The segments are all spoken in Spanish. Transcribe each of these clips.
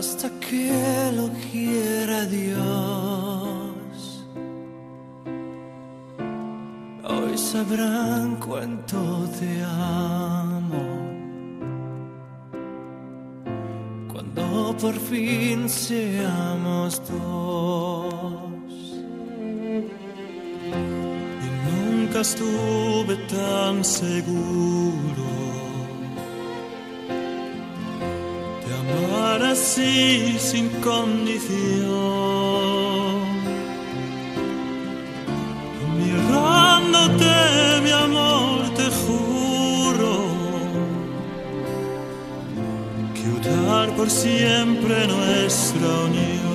hasta que lo quiera Dios. Hoy sabrán cuánto te amo. Cuando por fin seamos dos. Y nunca estuve tan seguro. Te amaba así sin condición. Mirándote, mi amor, te juro que udar por siempre nuestra unión.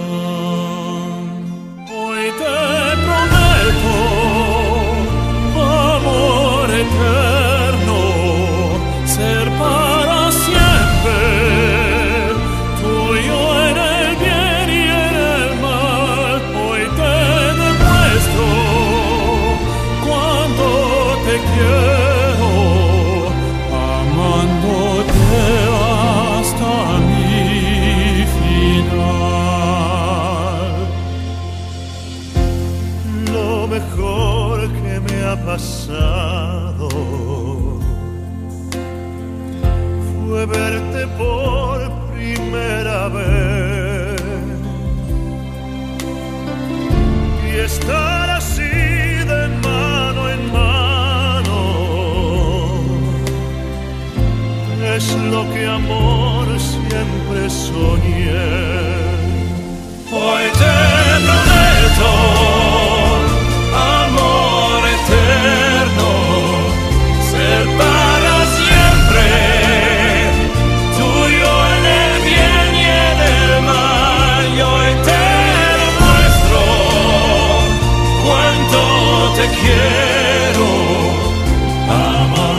Mejor que me ha pasado fue verte por primera vez y estar así de mano en mano es lo que amor siempre soñé. te quiero amar.